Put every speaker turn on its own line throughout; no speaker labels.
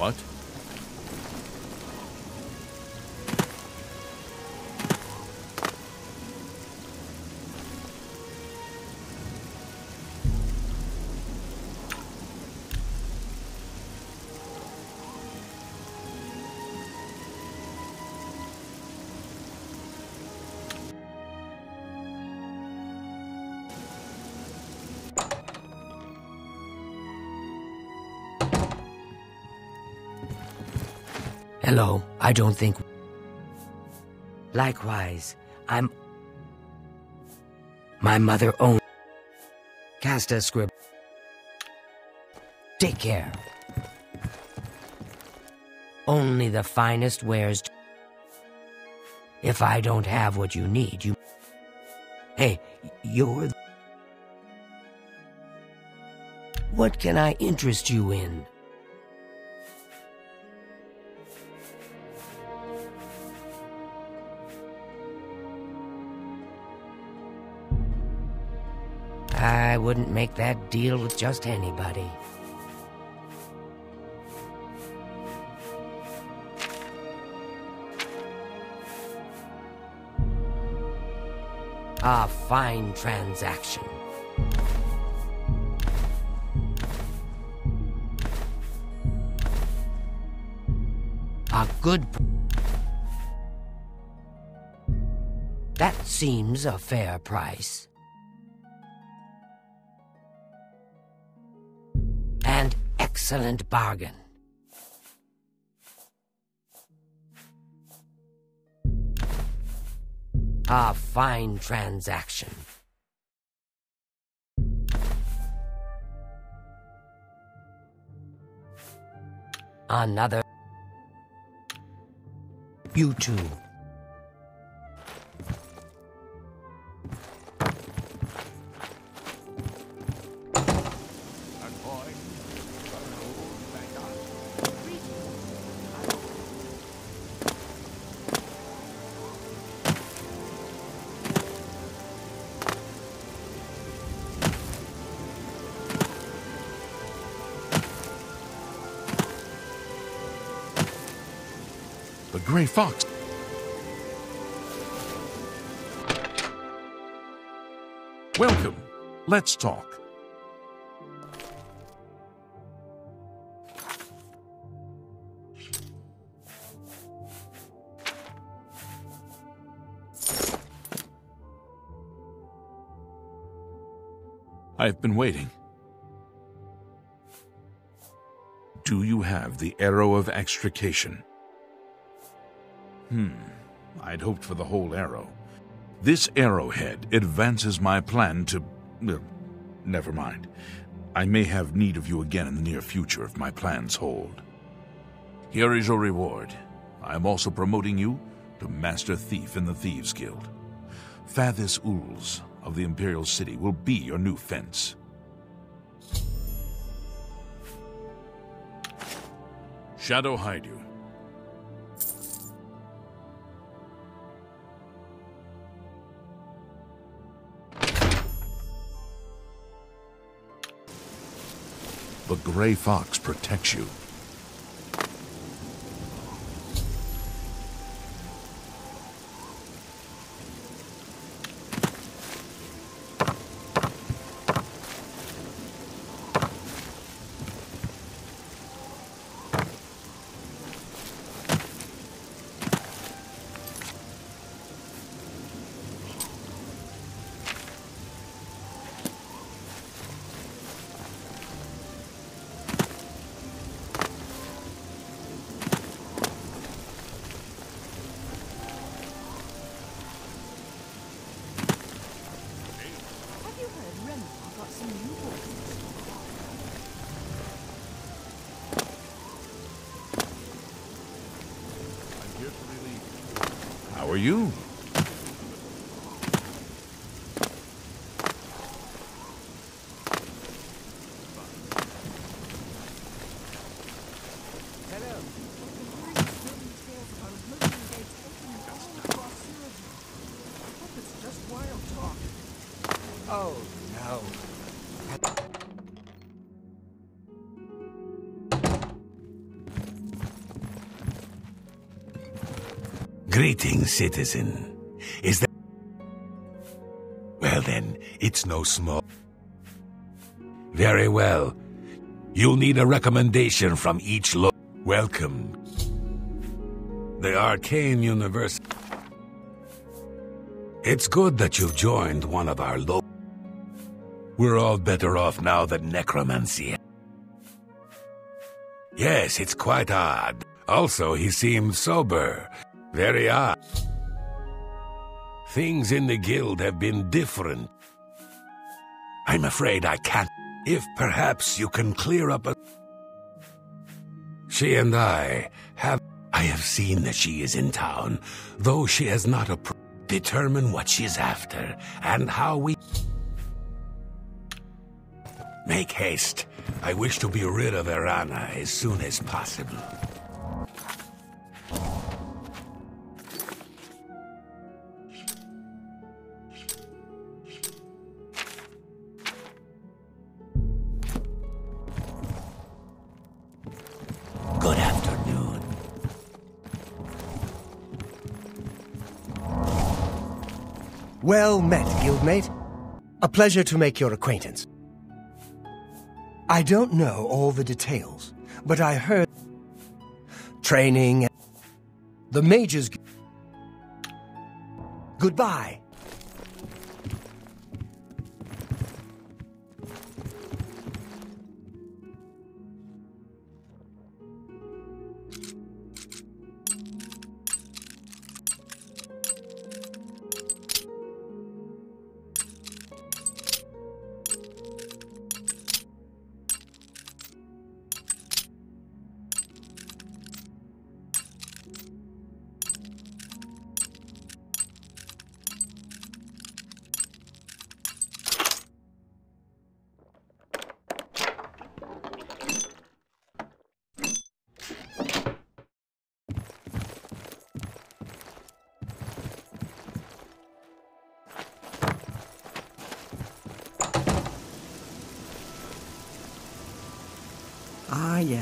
What?
Hello, I don't think. Likewise, I'm. My mother owned. Cast a script. Take care. Only the finest wares. If I don't have what you need, you. Hey, you're. What can I interest you in? I wouldn't make that deal with just anybody. A fine transaction. A good. That seems a fair price. Excellent bargain. A fine transaction. Another. You too.
Fox. Welcome. Let's talk. I've been waiting. Do you have the Arrow of Extrication? Hmm. I'd hoped for the whole arrow. This arrowhead advances my plan to. Well, never mind. I may have need of you again in the near future if my plans hold. Here is your reward. I am also promoting you to Master Thief in the Thieves Guild. Fathis Ules of the Imperial City will be your new fence. Shadow hide The Gray Fox protects you.
You?
Greetings, citizen. Is that... Well then, it's no small... Very well. You'll need a recommendation from each lo... Welcome. The Arcane University. It's good that you've joined one of our lo... We're all better off now that necromancy... Yes, it's quite odd. Also, he seemed sober. Very odd. Things in the guild have been different. I'm afraid I can't. If perhaps you can clear up a... She and I have... I have seen that she is in town, though she has not a... Determine what she's after, and how we... Make haste. I wish to be rid of Earana as soon as possible.
Well met, guildmate. A pleasure to make your acquaintance. I don't know all the details, but I heard training the Mage's Goodbye.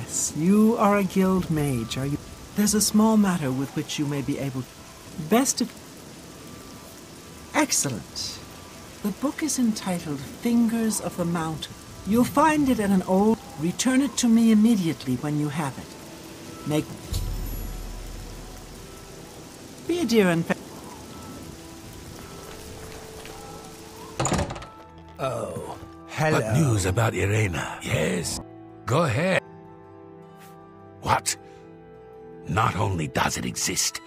Yes. You are a guild mage, are you? There's a small matter with which you may be able. Best to. Excellent. The book is entitled Fingers of the Mountain. You'll find it in an old. Return it to me immediately when you have it. Make. Be a dear and. fa-
Oh, hello.
What news about Earana? Yes. Go ahead. Not only does it exist,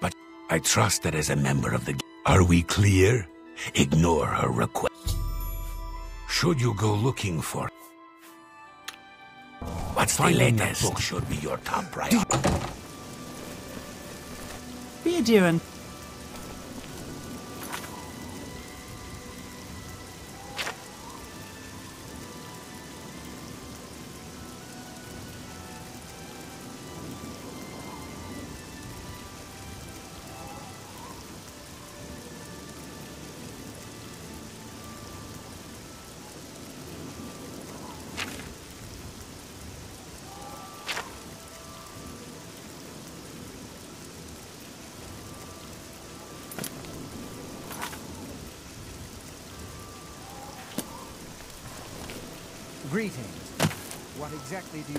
but I trust that as a member of the... Are we clear? Ignore her request. Should you go looking for... What's the latest? book should be your top priority.
Be a dear and.
Exactly do you...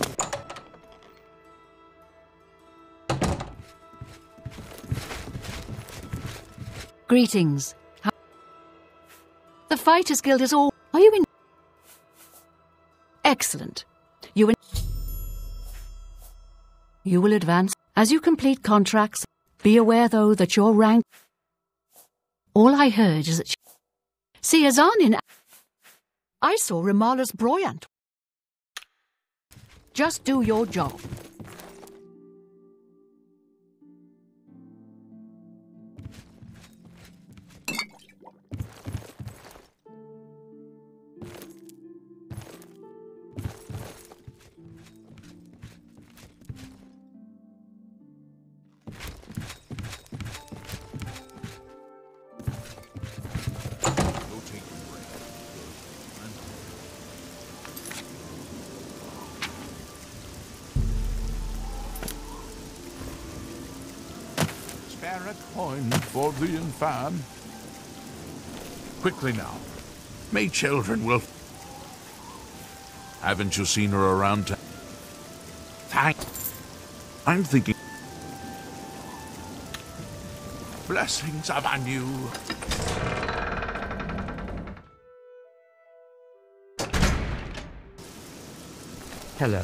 Greetings. The Fighters Guild is all. Are you in? Excellent. You in? You will advance as you complete contracts. Be aware, though, that your rank. All I heard is that. She... See, Azan in. I saw Ramala's Broyant. Just do your job.
A coin for the infant. Quickly now. May children will... Haven't you seen her around town? Thank... I'm thinking... Blessings upon you.
Hello.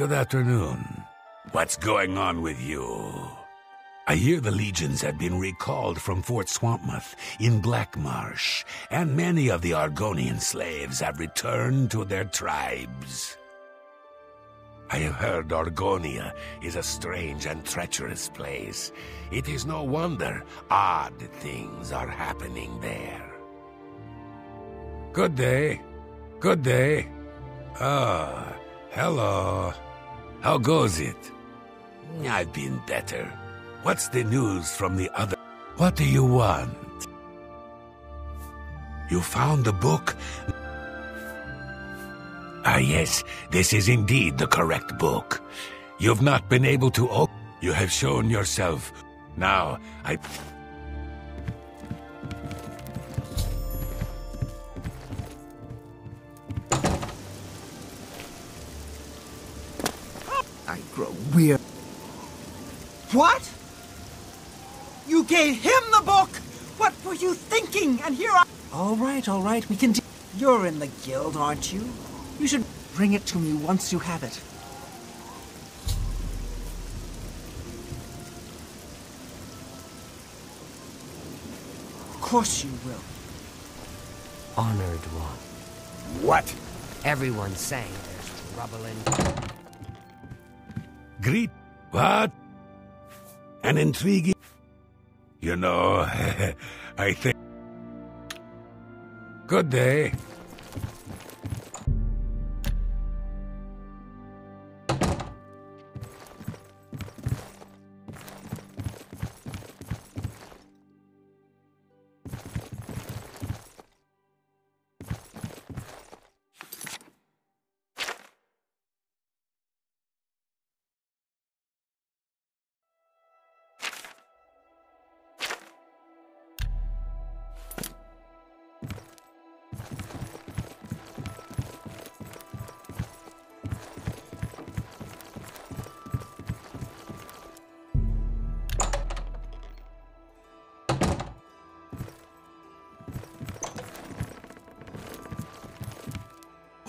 Good afternoon. What's going on with you? I hear the legions have been recalled from Fort Swampmouth in Black Marsh, and many of the Argonian slaves have returned to their tribes. I have heard Argonia is a strange and treacherous place. It is no wonder odd things are happening there. Good day. Good day. Ah, hello. How goes it? I've been better. What's the news from the other? What do you want? You found the book? Ah, yes, this is indeed the correct book. You've not been able to open. You have shown yourself. Now, I.
I grow weird.
What? You gave him the book? What were you thinking? And here I... All right, all right, we can... You're in the guild, aren't you? You should bring it to me once you have it. Of course you will.
Honored one.
What?
Everyone's saying there's trouble in.
Greet. What? An intriguing. You know, I think. Good day.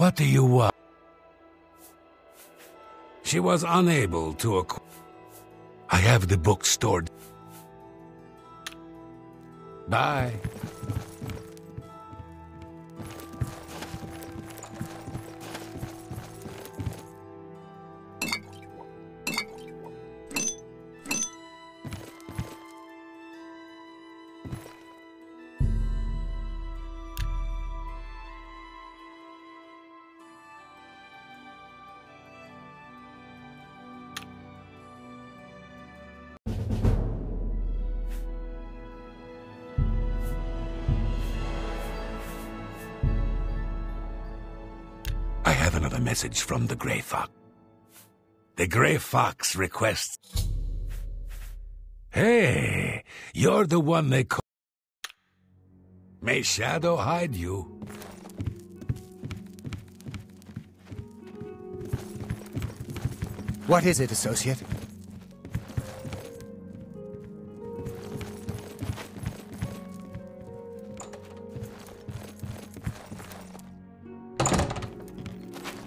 What do you want? She was unable to acquire. I have the book stored. Bye. Message from the Grey Fox. The Grey Fox requests. Hey, you're the one they call. May Shadow hide you.
What is it, associate?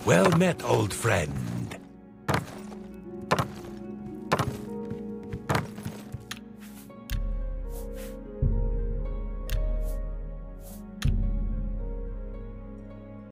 Well met, old friend.